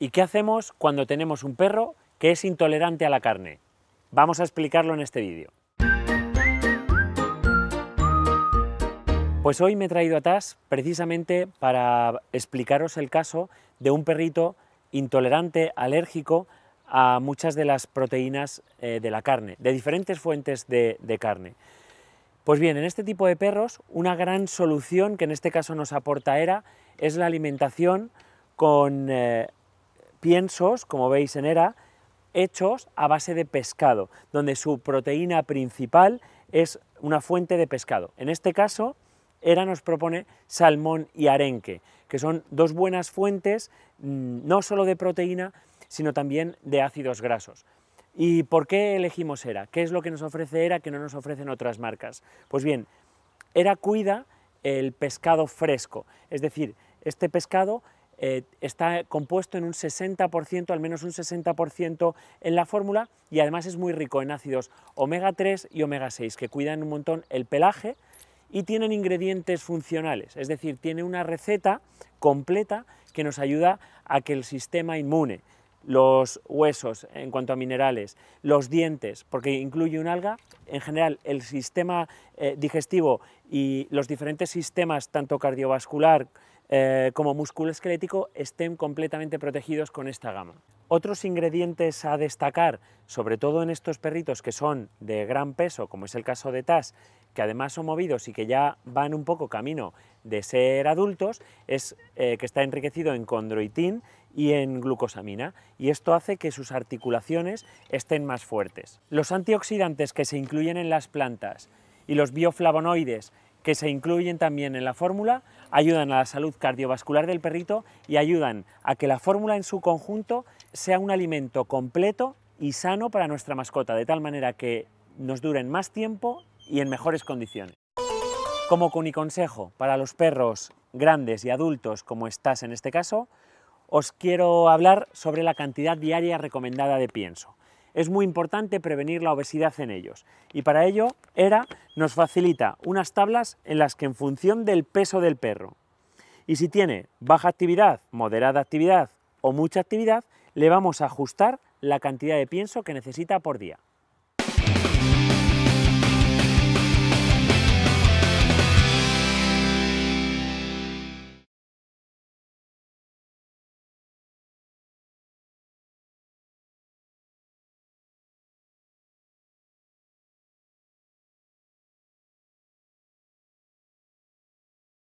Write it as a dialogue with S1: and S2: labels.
S1: ¿Y qué hacemos cuando tenemos un perro que es intolerante a la carne? Vamos a explicarlo en este vídeo. Pues hoy me he traído a TAS precisamente para explicaros el caso de un perrito intolerante, alérgico a muchas de las proteínas eh, de la carne, de diferentes fuentes de, carne. Pues bien, en este tipo de perros, una gran solución que en este caso nos aporta ERA es la alimentación con eh, piensos, como veis en ERA, hechos a base de pescado, donde su proteína principal es una fuente de pescado. En este caso, ERA nos propone salmón y arenque, que son dos buenas fuentes mm, no solo de proteína, sino también de ácidos grasos. ¿Y por qué elegimos ERA? ¿Qué es lo que nos ofrece ERA que no nos ofrecen otras marcas? Pues bien, ERA cuida el pescado fresco, es decir, este pescado eh, está compuesto en un 60%, al menos un 60% en la fórmula y además es muy rico en ácidos omega 3 y omega 6 que cuidan un montón el pelaje y tienen ingredientes funcionales, es decir, tiene una receta completa que nos ayuda a que el sistema inmune, los huesos en cuanto a minerales, los dientes, porque incluye un alga, en general el sistema eh, digestivo y los diferentes sistemas, tanto cardiovascular eh, como músculo esquelético, estén completamente protegidos con esta gama. Otros ingredientes a destacar, sobre todo en estos perritos que son de gran peso, como es el caso de TAS, que además son movidos y que ya van un poco camino de ser adultos, es eh, que está enriquecido en condroitín y en glucosamina, y esto hace que sus articulaciones estén más fuertes. Los antioxidantes que se incluyen en las plantas y los bioflavonoides que se incluyen también en la fórmula ayudan a la salud cardiovascular del perrito y ayudan a que la fórmula en su conjunto sea un alimento completo y sano para nuestra mascota, de tal manera que nos duren más tiempo y en mejores condiciones. Como consejo para los perros grandes y adultos, como estás en este caso, os quiero hablar sobre la cantidad diaria recomendada de pienso. Es muy importante prevenir la obesidad en ellos y para ello ERA nos facilita unas tablas en las que en función del peso del perro y si tiene baja actividad, moderada actividad o mucha actividad, le vamos a ajustar la cantidad de pienso que necesita por día.